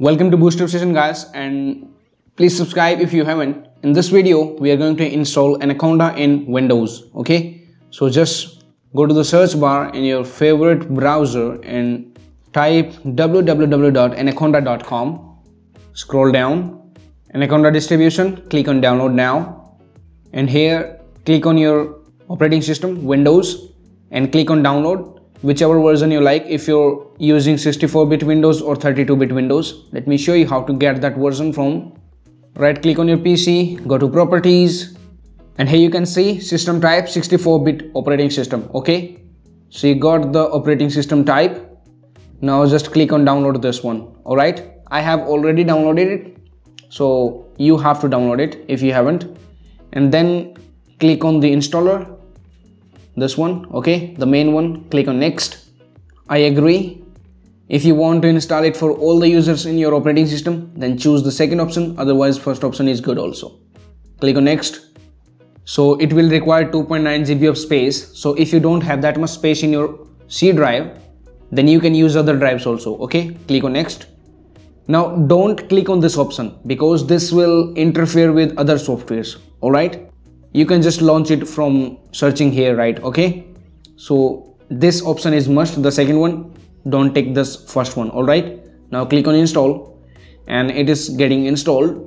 Welcome to BoostUpStation guys and please subscribe if you haven't. In this video we are going to install Anaconda in Windows okay. So just go to the search bar in your favorite browser and type www.anaconda.com scroll down Anaconda distribution click on download now and here click on your operating system Windows and click on download whichever version you like. If you're using 64-bit Windows or 32-bit Windows. Let me show you how to get that version from right click on your PC, go to properties and here you can see system type 64-bit operating system okay? So you got the operating system type. Now just click on download this one alright I have already downloaded it so you have to download it if you haven't. And then click on the installer this one okay the main one click on next. I agree. If you want to install it for all the users in your operating system then choose the second option. Otherwise first option is good also. Click on next. So it will require 2.9 GB of space. So if you don't have that much space in your C drive then you can use other drives also okay? Click on next. Now don't click on this option because this will interfere with other softwares alright you can just launch it from searching here right? Okay? So this option is must the second one. Don't take this first one all right? Now click on install and it is getting installed.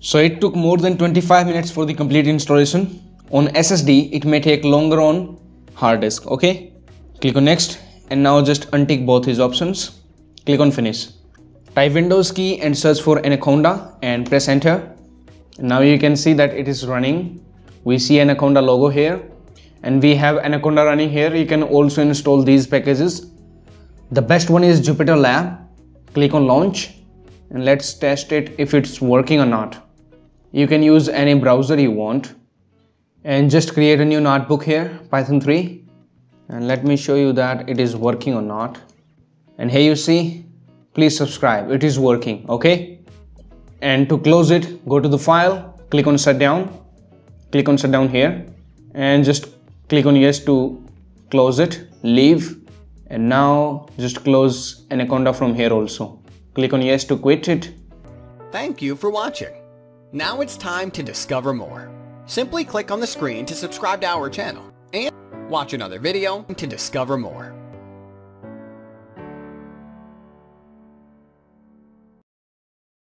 So it took more than 25 minutes for the complete installation. On ssd it may take longer on hard disk okay? Click on next and now just untick both these options. Click on finish. Type windows key and search for anaconda and press enter. Now you can see that it is running we see anaconda logo here. And we have anaconda running here. You can also install these packages. The best one is jupyter lab. Click on launch. And let's test it if it's working or not. You can use any browser you want. And just create a new notebook here python 3 and let me show you that it is working or not. And here you see please subscribe. It is working okay? And to close it go to the file click on shutdown click on shutdown here and just click on yes to close it leave. And now just close anaconda from here also. Click on yes to quit it. Thank you for watching. Now it's time to discover more. Simply click on the screen to subscribe to our channel and watch another video to discover more